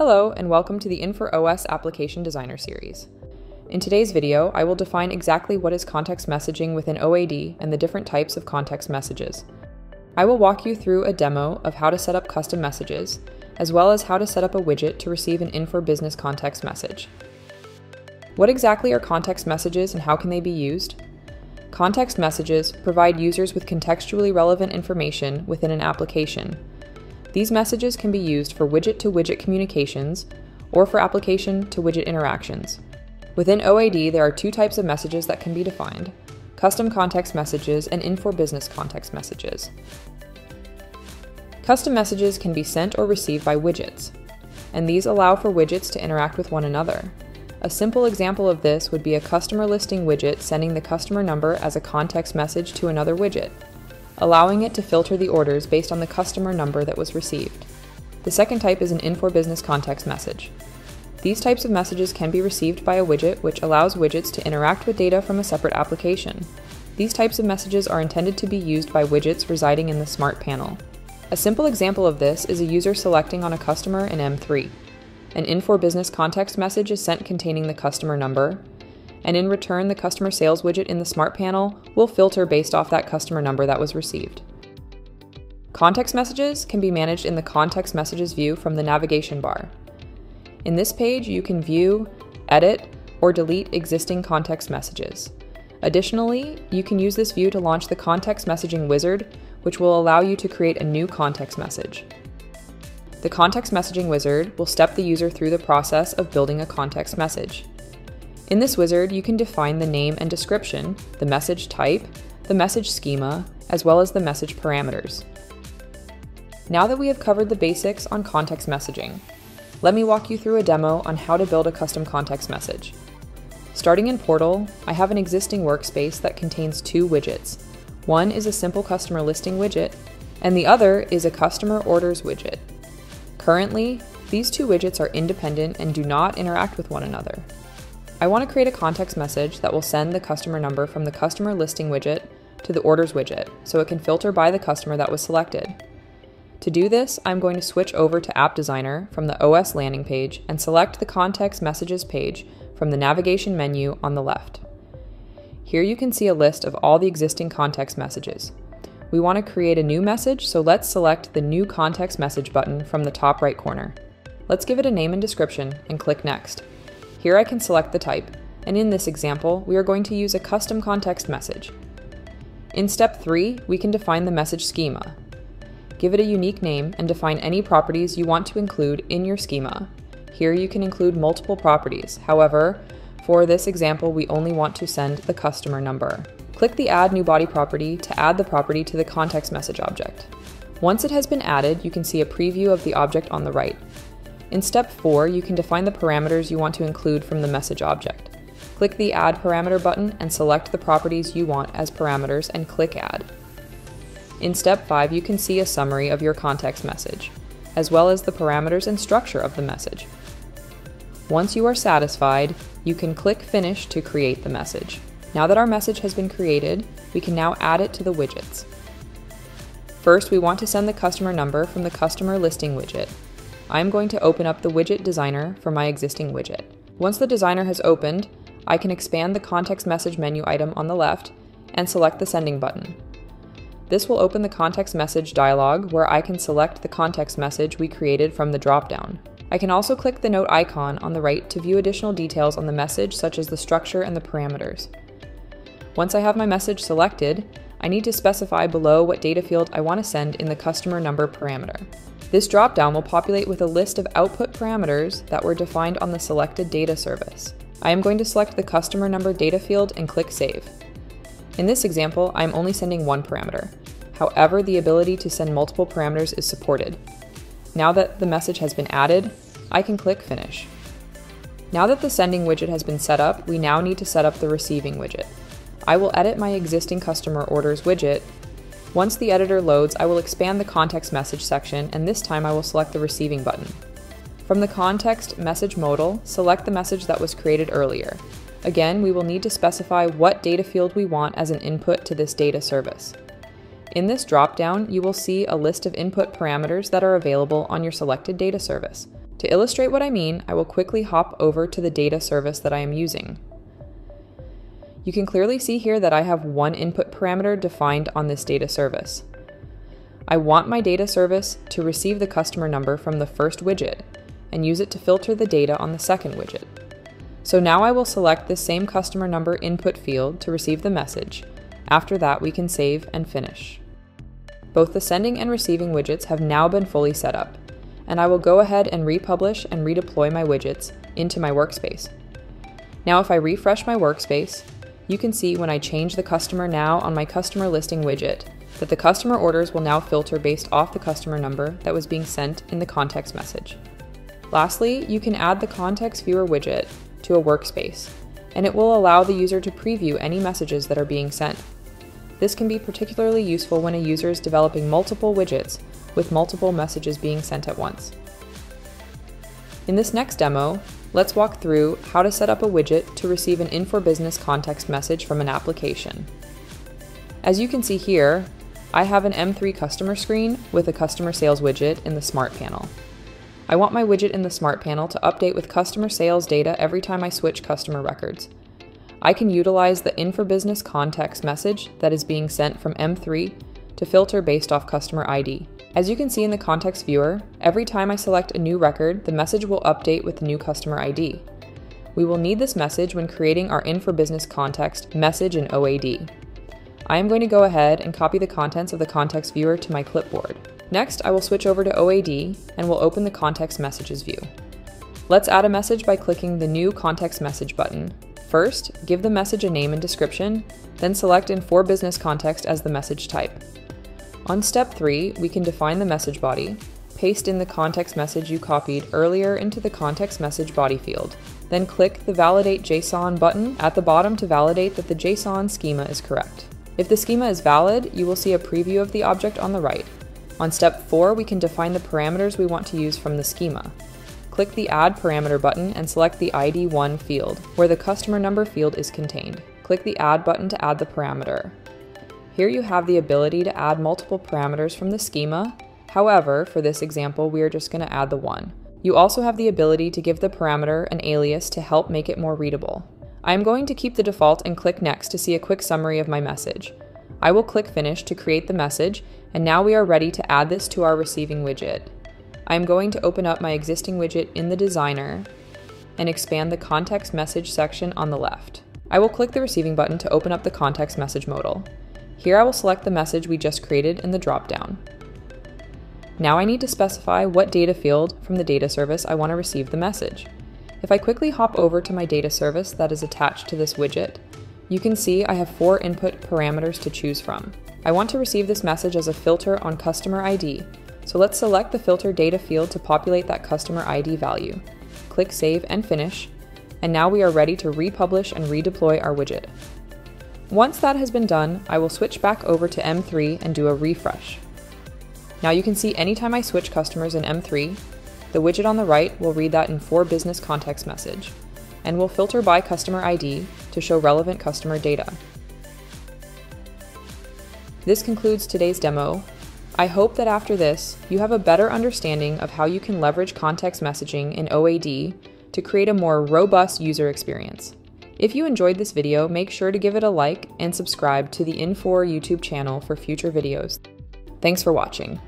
Hello, and welcome to the Infor OS Application Designer series. In today's video, I will define exactly what is context messaging within OAD and the different types of context messages. I will walk you through a demo of how to set up custom messages, as well as how to set up a widget to receive an Infor Business context message. What exactly are context messages and how can they be used? Context messages provide users with contextually relevant information within an application these messages can be used for widget to widget communications or for application to widget interactions. Within OAD, there are two types of messages that can be defined custom context messages and Infor Business context messages. Custom messages can be sent or received by widgets, and these allow for widgets to interact with one another. A simple example of this would be a customer listing widget sending the customer number as a context message to another widget allowing it to filter the orders based on the customer number that was received. The second type is an Infor Business context message. These types of messages can be received by a widget, which allows widgets to interact with data from a separate application. These types of messages are intended to be used by widgets residing in the Smart panel. A simple example of this is a user selecting on a customer in M3. An Infor Business context message is sent containing the customer number, and in return, the customer sales widget in the Smart panel will filter based off that customer number that was received. Context messages can be managed in the Context Messages view from the navigation bar. In this page, you can view, edit, or delete existing context messages. Additionally, you can use this view to launch the Context Messaging Wizard, which will allow you to create a new context message. The Context Messaging Wizard will step the user through the process of building a context message. In this wizard, you can define the name and description, the message type, the message schema, as well as the message parameters. Now that we have covered the basics on context messaging, let me walk you through a demo on how to build a custom context message. Starting in Portal, I have an existing workspace that contains two widgets. One is a simple customer listing widget, and the other is a customer orders widget. Currently, these two widgets are independent and do not interact with one another. I want to create a context message that will send the customer number from the customer listing widget to the orders widget so it can filter by the customer that was selected. To do this, I'm going to switch over to App Designer from the OS landing page and select the Context Messages page from the navigation menu on the left. Here you can see a list of all the existing context messages. We want to create a new message, so let's select the New Context Message button from the top right corner. Let's give it a name and description and click Next. Here I can select the type, and in this example, we are going to use a custom context message. In step 3, we can define the message schema. Give it a unique name and define any properties you want to include in your schema. Here you can include multiple properties, however, for this example, we only want to send the customer number. Click the Add New Body property to add the property to the context message object. Once it has been added, you can see a preview of the object on the right. In step 4, you can define the parameters you want to include from the message object. Click the Add Parameter button and select the properties you want as parameters and click Add. In step 5, you can see a summary of your context message, as well as the parameters and structure of the message. Once you are satisfied, you can click Finish to create the message. Now that our message has been created, we can now add it to the widgets. First, we want to send the customer number from the customer listing widget, I'm going to open up the widget designer for my existing widget. Once the designer has opened, I can expand the context message menu item on the left and select the sending button. This will open the context message dialog where I can select the context message we created from the dropdown. I can also click the note icon on the right to view additional details on the message such as the structure and the parameters. Once I have my message selected, I need to specify below what data field I want to send in the customer number parameter. This dropdown will populate with a list of output parameters that were defined on the selected data service. I am going to select the customer number data field and click Save. In this example, I am only sending one parameter. However, the ability to send multiple parameters is supported. Now that the message has been added, I can click Finish. Now that the sending widget has been set up, we now need to set up the receiving widget. I will edit my existing customer orders widget once the editor loads, I will expand the context message section, and this time I will select the receiving button. From the context message modal, select the message that was created earlier. Again, we will need to specify what data field we want as an input to this data service. In this dropdown, you will see a list of input parameters that are available on your selected data service. To illustrate what I mean, I will quickly hop over to the data service that I am using. You can clearly see here that I have one input parameter defined on this data service. I want my data service to receive the customer number from the first widget and use it to filter the data on the second widget. So now I will select the same customer number input field to receive the message. After that, we can save and finish. Both the sending and receiving widgets have now been fully set up, and I will go ahead and republish and redeploy my widgets into my workspace. Now if I refresh my workspace, you can see when I change the customer now on my customer listing widget that the customer orders will now filter based off the customer number that was being sent in the context message. Lastly, you can add the context viewer widget to a workspace, and it will allow the user to preview any messages that are being sent. This can be particularly useful when a user is developing multiple widgets with multiple messages being sent at once. In this next demo, Let's walk through how to set up a widget to receive an Infor Business context message from an application. As you can see here, I have an M3 customer screen with a customer sales widget in the Smart panel. I want my widget in the Smart panel to update with customer sales data every time I switch customer records. I can utilize the Infor Business context message that is being sent from M3 to filter based off customer ID. As you can see in the context viewer, every time I select a new record, the message will update with the new customer ID. We will need this message when creating our Infor Business context message in OAD. I am going to go ahead and copy the contents of the context viewer to my clipboard. Next, I will switch over to OAD and will open the context messages view. Let's add a message by clicking the new context message button. First, give the message a name and description, then select Infor Business context as the message type. On step 3, we can define the message body, paste in the context message you copied earlier into the context message body field, then click the Validate JSON button at the bottom to validate that the JSON schema is correct. If the schema is valid, you will see a preview of the object on the right. On step 4, we can define the parameters we want to use from the schema. Click the Add Parameter button and select the ID1 field, where the customer number field is contained. Click the Add button to add the parameter. Here you have the ability to add multiple parameters from the schema. However, for this example, we are just going to add the one. You also have the ability to give the parameter an alias to help make it more readable. I am going to keep the default and click Next to see a quick summary of my message. I will click Finish to create the message, and now we are ready to add this to our receiving widget. I am going to open up my existing widget in the designer and expand the context message section on the left. I will click the receiving button to open up the context message modal. Here I will select the message we just created in the dropdown. Now I need to specify what data field from the data service I want to receive the message. If I quickly hop over to my data service that is attached to this widget, you can see I have four input parameters to choose from. I want to receive this message as a filter on customer ID, so let's select the filter data field to populate that customer ID value. Click Save and Finish, and now we are ready to republish and redeploy our widget. Once that has been done, I will switch back over to M3 and do a refresh. Now you can see anytime I switch customers in M3, the widget on the right will read that Infor Business context message, and will filter by customer ID to show relevant customer data. This concludes today's demo. I hope that after this, you have a better understanding of how you can leverage context messaging in OAD to create a more robust user experience. If you enjoyed this video, make sure to give it a like and subscribe to the Infor YouTube channel for future videos. Thanks for watching.